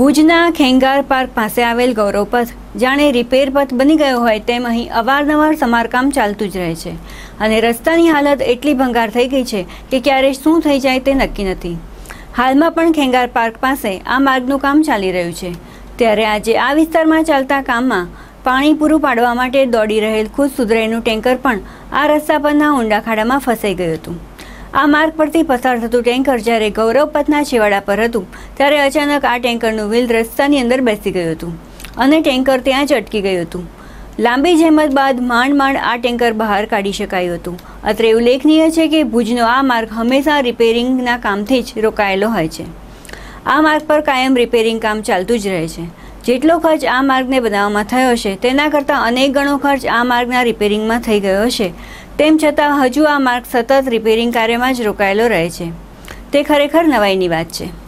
ભુજના ખેંગાર પાર્ક પાસે આવેલ ગૌરવ પથ જાણે રિપેર પથ બની ગયો હોય તેમ અહીં અવારનવાર સમારકામ ચાલતું જ રહે છે. અને રસ્તાની હાલત એટલી ભંગાર થઈ ગઈ છે કે ક્યારે શું થઈ જાય તે નક્કી નથી. હાલમાં પણ ખેંગાર પાર્ક પાસે આ માર્ગનું કામ ચાલી રહ્યું છે. ત્યારે આજે આ વિસ્તારમાં ચાલતા કામમાં પાણી પૂરું પાડવા માટે દોડી રહેલ ખુદ સુધરાઈનું ટેન્કર પણ આ રસ્તા પરના ઊંડા ખાડામાં ફસાઈ ગયું હતું. આ માર્ગ પરથી પસાર થતું ટેન્કર જ્યારે ગૌરવ પથના છેવાડા પર હતું, ત્યારે અચાનક આ ટેન્કરનું વ્હીલ રસ્તાની અંદર બેસી ગયું હતું અને ટેન્કર ત્યાં જ અટકી ગયું હતું. લાંબી જહેમત બાદ માંડ માંડ આ ટેન્કર બહાર કાઢી શકાયું હતું. અત્રે ઉલ્લેખનીય છે કે ભુજનો આ માર્ગ હંમેશા રિપેરિંગના કામથી જ રોકાયેલો હોય છે. આ માર્ગ પર કાયમ રિપેરિંગ કામ ચાલતું જ રહે છે. જેટલો ખર્ચ આ માર્ગને બનાવવામાં થયો છે તેના કરતાં અનેક ગણો ખર્ચ આ માર્ગના રિપેરિંગમાં થઈ ગયો છે તેમ છતાં હજુ આ માર્ગ સતત રિપેરિંગ કાર્યમાં જ રોકાયેલો રહે છે. તે ખરેખર નવાઈની વાત છે.